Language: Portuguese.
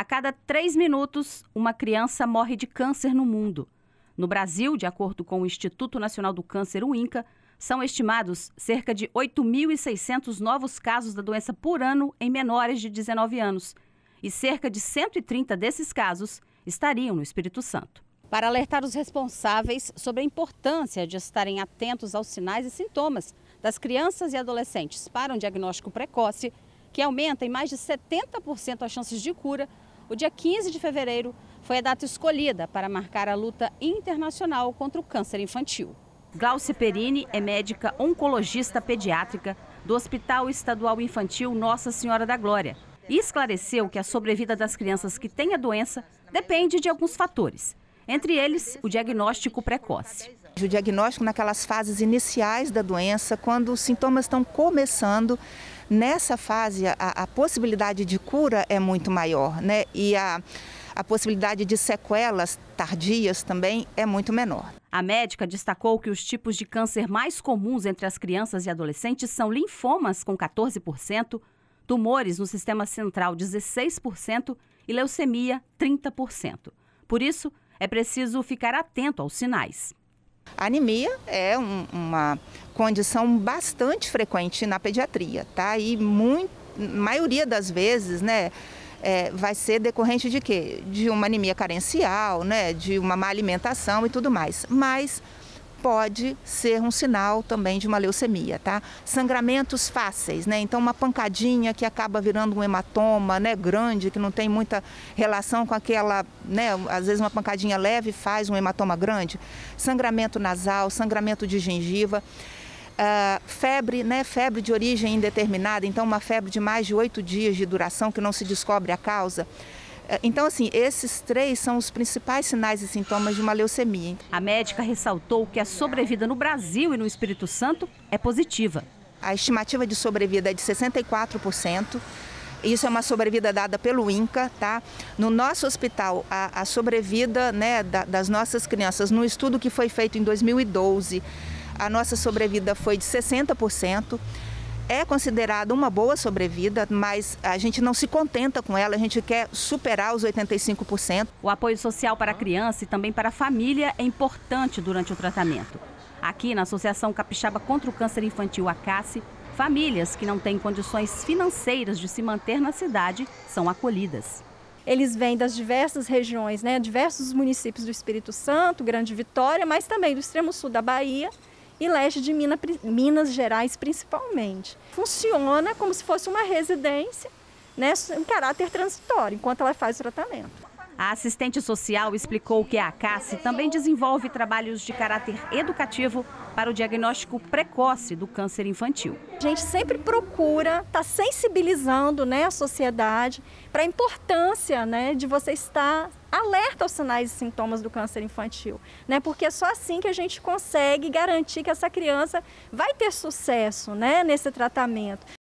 A cada três minutos, uma criança morre de câncer no mundo. No Brasil, de acordo com o Instituto Nacional do Câncer, o INCA, são estimados cerca de 8.600 novos casos da doença por ano em menores de 19 anos. E cerca de 130 desses casos estariam no Espírito Santo. Para alertar os responsáveis sobre a importância de estarem atentos aos sinais e sintomas das crianças e adolescentes para um diagnóstico precoce, que aumenta em mais de 70% as chances de cura, o dia 15 de fevereiro foi a data escolhida para marcar a luta internacional contra o câncer infantil. Glauce Perini é médica oncologista pediátrica do Hospital Estadual Infantil Nossa Senhora da Glória e esclareceu que a sobrevida das crianças que têm a doença depende de alguns fatores, entre eles o diagnóstico precoce. O diagnóstico naquelas fases iniciais da doença, quando os sintomas estão começando, nessa fase a, a possibilidade de cura é muito maior, né? E a, a possibilidade de sequelas tardias também é muito menor. A médica destacou que os tipos de câncer mais comuns entre as crianças e adolescentes são linfomas, com 14%, tumores no sistema central, 16%, e leucemia, 30%. Por isso, é preciso ficar atento aos sinais. A anemia é um, uma condição bastante frequente na pediatria, tá? E muito, maioria das vezes, né? é, vai ser decorrente de quê? De uma anemia carencial, né? de uma má alimentação e tudo mais. Mas pode ser um sinal também de uma leucemia, tá? Sangramentos fáceis, né? Então uma pancadinha que acaba virando um hematoma, né, grande, que não tem muita relação com aquela, né, às vezes uma pancadinha leve faz um hematoma grande. Sangramento nasal, sangramento de gengiva. Uh, febre, né, febre de origem indeterminada, então uma febre de mais de oito dias de duração que não se descobre a causa. Uh, então, assim, esses três são os principais sinais e sintomas de uma leucemia. A médica ressaltou que a sobrevida no Brasil e no Espírito Santo é positiva. A estimativa de sobrevida é de 64%. Isso é uma sobrevida dada pelo INCA, tá? No nosso hospital, a, a sobrevida né, da, das nossas crianças, no estudo que foi feito em 2012, a nossa sobrevida foi de 60%. É considerada uma boa sobrevida, mas a gente não se contenta com ela, a gente quer superar os 85%. O apoio social para a criança e também para a família é importante durante o tratamento. Aqui na Associação Capixaba contra o Câncer Infantil, a CACE, famílias que não têm condições financeiras de se manter na cidade são acolhidas. Eles vêm das diversas regiões, né, diversos municípios do Espírito Santo, Grande Vitória, mas também do extremo sul da Bahia e leste de Minas, Minas Gerais principalmente. Funciona como se fosse uma residência, né, em caráter transitório, enquanto ela faz o tratamento. A assistente social explicou que a ACACE também desenvolve trabalhos de caráter educativo para o diagnóstico precoce do câncer infantil. A gente sempre procura estar tá sensibilizando né, a sociedade para a importância né, de você estar alerta aos sinais e sintomas do câncer infantil, né? Porque é só assim que a gente consegue garantir que essa criança vai ter sucesso, né, nesse tratamento.